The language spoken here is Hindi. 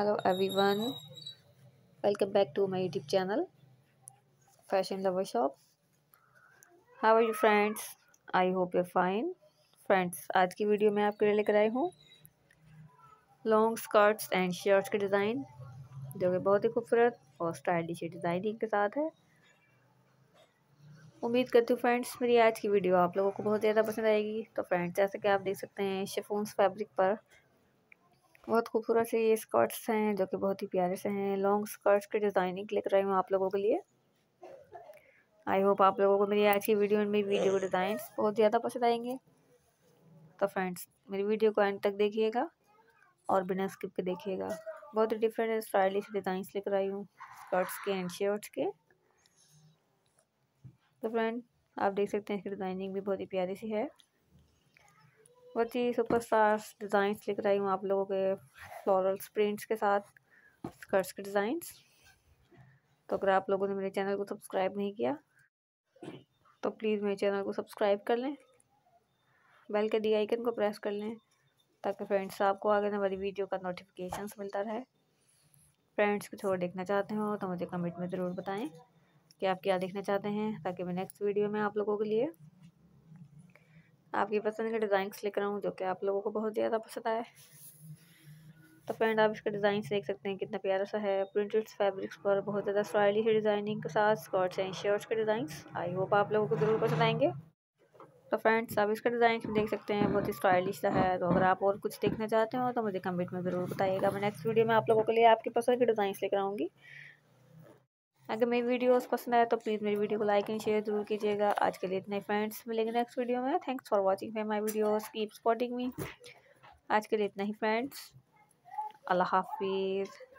hello, everyone. Welcome back to my youtube channel, fashion lover shop. How are you, friends? I hope you're fine. Friends आज की वीडियो में आपके लिए लेकर आई हूँ। लॉन्ग स्कर्ट्स एंड शर्ट्स के डिज़ाइन जो कि बहुत ही खूबसूरत और स्टाइलिश डिज़ाइनिंग के साथ है। उम्मीद करती हूँ फ्रेंड्स मेरी आज की वीडियो आप लोगों को बहुत ज़्यादा पसंद आएगी। तो फ्रेंड्स जैसे कि आप देख सकते हैं शिफोन्स फैब्रिक पर बहुत खूबसूरत से ये स्कर्ट्स हैं, जो कि बहुत ही प्यारे से हैं। लॉन्ग स्कर्ट्स के डिज़ाइनिंग लेकर आई हूँ आप लोगों के लिए। आई होप आप लोगों को मेरी आज की वीडियो में मेरी वीडियो के डिज़ाइन बहुत ज़्यादा पसंद आएँगे। तो फ्रेंड्स मेरी वीडियो को एंड तक देखिएगा और बिना स्किप के देखिएगा। बहुत ही डिफरेंट स्टाइलिश डिज़ाइन लेकर आई हूँ स्कर्ट्स के एंड शर्ट्स के। तो फ्रेंड आप देख सकते हैं इसकी डिज़ाइनिंग भी बहुत ही प्यारी सी है। बहुत ही सुपरस्टार डिज़ाइंस लेकर आई हूँ आप लोगों के फ्लोरल प्रिंट्स के साथ स्कर्ट्स के डिज़ाइंस तो अगर आप लोगों ने मेरे चैनल को सब्सक्राइब नहीं किया तो प्लीज़ मेरे चैनल को सब्सक्राइब कर लें। बेल के डी आइकन को प्रेस कर लें, ताकि फ्रेंड्स आपको आगे ना वीडियो का नोटिफिकेशन मिलता रहे। फ्रेंड्स कुछ और देखना चाहते हो तो मुझे कमेंट में ज़रूर बताएँ कि आप क्या देखना चाहते हैं, ताकि मैं नेक्स्ट वीडियो में आप लोगों के लिए आपकी पसंद के डिज़ाइंस लेकर आऊँ, जो कि आप लोगों को बहुत ज़्यादा पसंद आए। तो फ्रेंड आप इसका डिज़ाइन देख सकते हैं, कितना प्यारा सा है। प्रिंटेड फैब्रिक्स पर बहुत ज़्यादा स्टाइलिश डिज़ाइनिंग के साथ। स्कर्ट्स एंड शर्ट्स के डिज़ाइंस आई होप आप लोगों को ज़रूर पसंद आएँगे। तो फ्रेंड्स आप इसका डिज़ाइन देख सकते हैं। बहुत ही स्टाइलिश सा है। तो अगर आप और कुछ देखना चाहते हो तो मुझे कमेंट में ज़रूर बताइएगा। मैं नेक्स्ट वीडियो में आप लोगों के लिए आपकी पसंद के डिज़ाइन लेकर आऊँगी। अगर मेरी वीडियोस पसंद आए तो प्लीज़ मेरी वीडियो को लाइक एंड शेयर ज़रूर कीजिएगा। आज के लिए इतने फ्रेंड्स, मिलेंगे नेक्स्ट वीडियो में। Thanks for watching my videos keep supporting me आज के लिए इतना ही फ्रेंड्स। अल्लाह हाफिज़।